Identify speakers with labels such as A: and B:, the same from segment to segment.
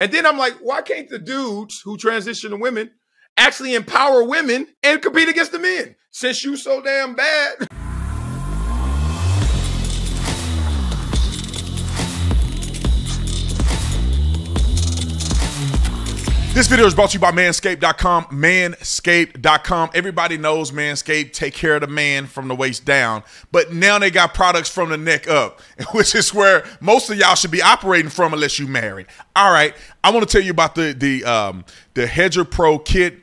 A: And then I'm like, why can't the dudes who transition to women actually empower women and compete against the men? Since you so damn bad.
B: This video is brought to you by Manscaped.com. Manscaped.com. Everybody knows Manscaped take care of the man from the waist down, but now they got products from the neck up, which is where most of y'all should be operating from unless you married. All right, I want to tell you about the the um, the Hedger Pro kit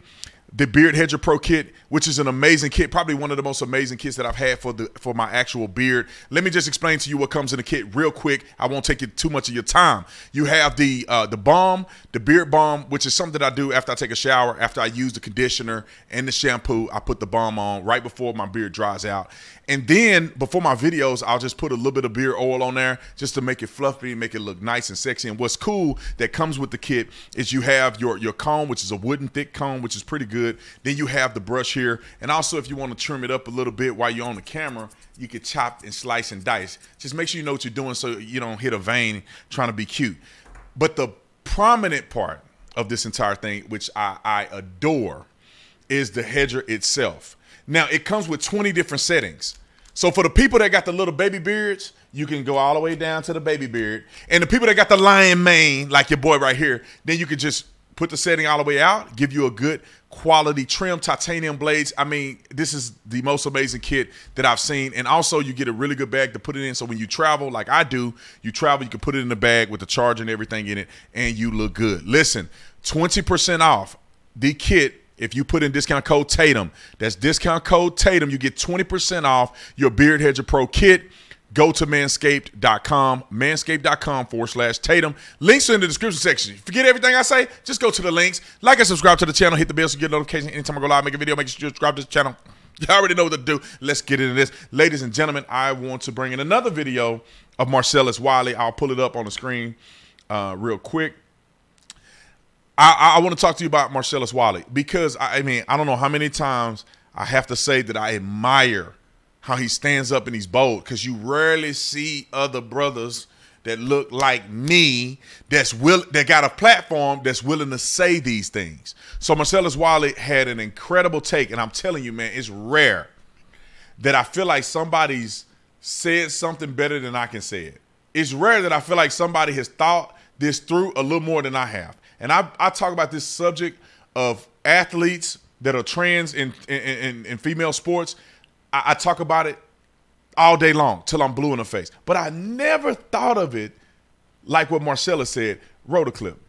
B: the Beard Hedger Pro kit, which is an amazing kit, probably one of the most amazing kits that I've had for the for my actual beard. Let me just explain to you what comes in the kit real quick. I won't take you too much of your time. You have the uh, the balm, the beard balm, which is something that I do after I take a shower, after I use the conditioner and the shampoo. I put the balm on right before my beard dries out, and then before my videos, I'll just put a little bit of beard oil on there just to make it fluffy make it look nice and sexy. And what's cool that comes with the kit is you have your your comb, which is a wooden thick comb, which is pretty good good. Then you have the brush here. And also if you want to trim it up a little bit while you're on the camera, you could chop and slice and dice. Just make sure you know what you're doing so you don't hit a vein trying to be cute. But the prominent part of this entire thing, which I, I adore, is the hedger itself. Now, it comes with 20 different settings. So for the people that got the little baby beards, you can go all the way down to the baby beard. And the people that got the lion mane, like your boy right here, then you could just put the setting all the way out, give you a good quality trim titanium blades. I mean, this is the most amazing kit that I've seen. And also you get a really good bag to put it in. So when you travel, like I do, you travel, you can put it in the bag with the charger and everything in it, and you look good. Listen, 20% off the kit if you put in discount code Tatum. That's discount code Tatum. You get 20% off your Beard Hedger Pro kit go to manscaped.com, manscaped.com forward slash Tatum. Links are in the description section. Forget everything I say, just go to the links. Like and subscribe to the channel, hit the bell so you get a notification anytime I go live, make a video, make sure you subscribe to the channel. You already know what to do. Let's get into this. Ladies and gentlemen, I want to bring in another video of Marcellus Wiley. I'll pull it up on the screen uh, real quick. I, I want to talk to you about Marcellus Wiley because, I, I mean, I don't know how many times I have to say that I admire – how he stands up and he's bold because you rarely see other brothers that look like me that's will that got a platform that's willing to say these things. So Marcellus Wiley had an incredible take, and I'm telling you, man, it's rare that I feel like somebody's said something better than I can say it. It's rare that I feel like somebody has thought this through a little more than I have. And I, I talk about this subject of athletes that are trans in, in, in, in female sports I, I talk about it all day long till I'm blue in the face. But I never thought of it like what Marcellus said. Wrote a clip.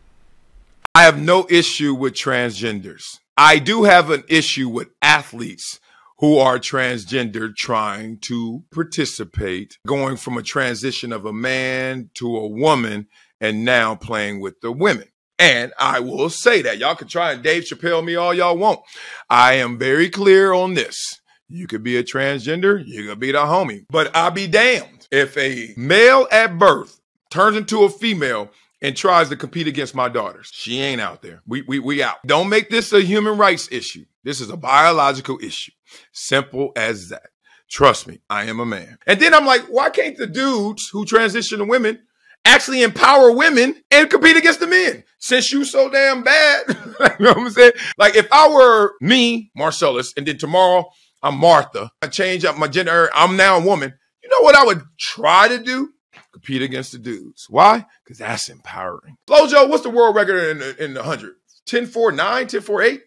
A: I have no issue with transgenders. I do have an issue with athletes who are transgender trying to participate, going from a transition of a man to a woman and now playing with the women. And I will say that y'all can try and Dave Chappelle me all y'all want. I am very clear on this. You could be a transgender, you could be the homie. But I'll be damned if a male at birth turns into a female and tries to compete against my daughters. She ain't out there. We, we, we out. Don't make this a human rights issue. This is a biological issue. Simple as that. Trust me, I am a man. And then I'm like, why can't the dudes who transition to women actually empower women and compete against the men? Since you so damn bad. you know what I'm saying? Like if I were me, Marcellus, and then tomorrow I'm Martha. I change up my gender. I'm now a woman. You know what I would try to do? Compete against the dudes. Why? Because that's empowering. Flojo, what's the world record in the, in the 100? 10 4 9, 10 4 8?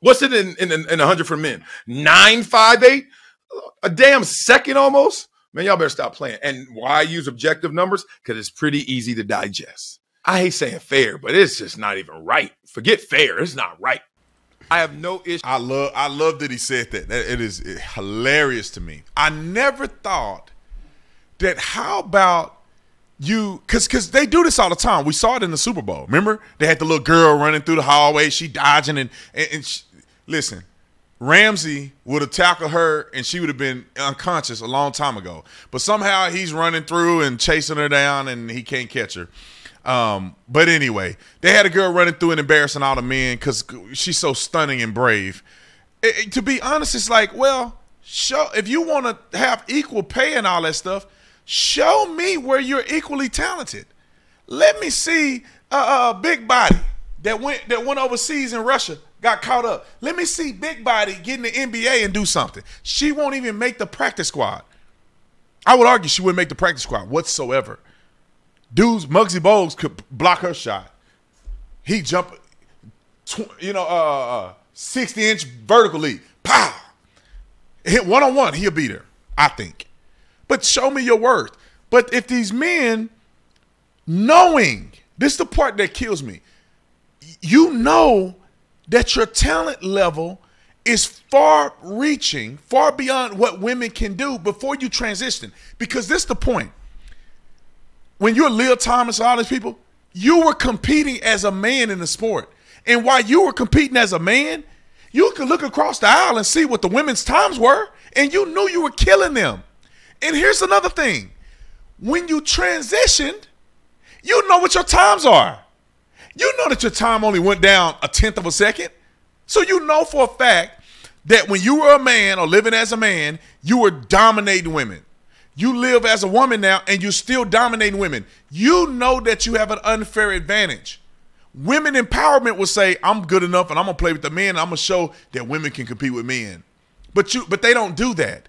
A: What's it in, in, in 100 for men? 9 5 8? A damn second almost? Man, y'all better stop playing. And why use objective numbers? Because it's pretty easy to digest. I hate saying fair, but it's just not even right. Forget fair. It's not right. I have no issue.
B: I love I love that he said that. It is hilarious to me. I never thought that how about you cuz cuz they do this all the time. We saw it in the Super Bowl. Remember? They had the little girl running through the hallway, she dodging and and, and she, listen, Ramsey would have tackled her and she would have been unconscious a long time ago. But somehow he's running through and chasing her down and he can't catch her. Um, but anyway, they had a girl running through and embarrassing all the men because she's so stunning and brave. It, it, to be honest, it's like, well, show if you want to have equal pay and all that stuff, show me where you're equally talented. Let me see uh, uh, big body that went that went overseas in Russia got caught up. Let me see big body get in the NBA and do something. She won't even make the practice squad. I would argue she wouldn't make the practice squad whatsoever. Dudes, Muggsy Bogues could block her shot. He jump, you know, uh, uh, 60 inch vertical leap. Pow! Hit one on one, he'll beat her, I think. But show me your worth. But if these men, knowing, this is the part that kills me, you know that your talent level is far reaching, far beyond what women can do before you transition. Because this is the point. When you're Lia Thomas, all these people, you were competing as a man in the sport. And while you were competing as a man, you could look across the aisle and see what the women's times were, and you knew you were killing them. And here's another thing when you transitioned, you know what your times are. You know that your time only went down a tenth of a second. So you know for a fact that when you were a man or living as a man, you were dominating women. You live as a woman now and you're still dominating women. You know that you have an unfair advantage. Women empowerment will say, I'm good enough and I'm gonna play with the men, I'm gonna show that women can compete with men. But you but they don't do that.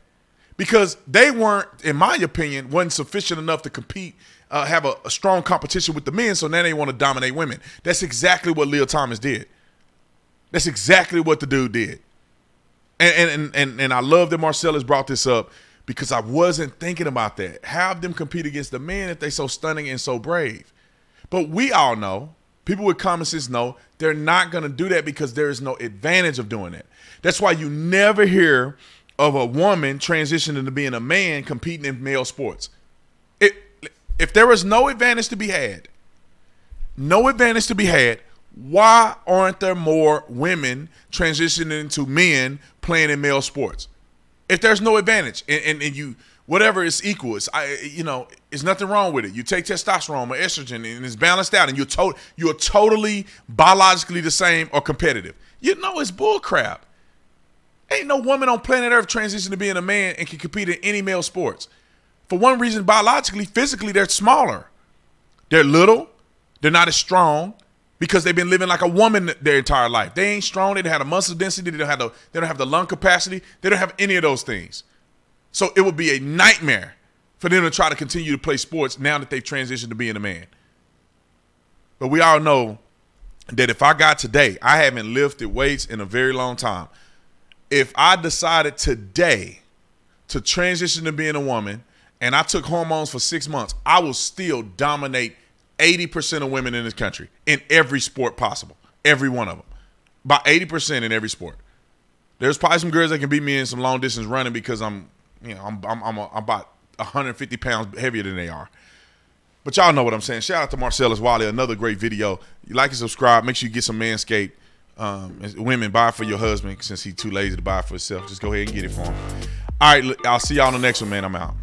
B: Because they weren't, in my opinion, wasn't sufficient enough to compete, uh, have a, a strong competition with the men, so now they want to dominate women. That's exactly what Lia Thomas did. That's exactly what the dude did. And and and and I love that Marcellus brought this up because I wasn't thinking about that. Have them compete against the men if they so stunning and so brave. But we all know, people with common sense know, they're not going to do that because there is no advantage of doing that. That's why you never hear of a woman transitioning to being a man competing in male sports. It, if there is no advantage to be had, no advantage to be had, why aren't there more women transitioning into men playing in male sports? If there's no advantage and, and, and you whatever is equal, it's I you know, it's nothing wrong with it. You take testosterone or estrogen and it's balanced out and you're to, you're totally biologically the same or competitive. You know it's bullcrap. Ain't no woman on planet Earth transition to being a man and can compete in any male sports. For one reason, biologically, physically, they're smaller. They're little. They're not as strong because they've been living like a woman their entire life. They ain't strong. They don't have the muscle density. They don't have the they don't have the lung capacity. They don't have any of those things. So it would be a nightmare for them to try to continue to play sports now that they've transitioned to being a man. But we all know that if I got today, I haven't lifted weights in a very long time. If I decided today to transition to being a woman and I took hormones for six months, I will still dominate 80% of women in this country in every sport possible. Every one of them. About 80% in every sport. There's probably some girls that can beat me in some long distance running because I'm, you know, I'm I'm, I'm, a, I'm about 150 pounds heavier than they are. But y'all know what I'm saying. Shout out to Marcellus Wiley, another great video. You like and subscribe. Make sure you get some Manscaped. Um, women, buy for your husband since he's too lazy to buy for himself. Just go ahead and get it for him. All right, I'll see y'all on the next one, man. I'm out.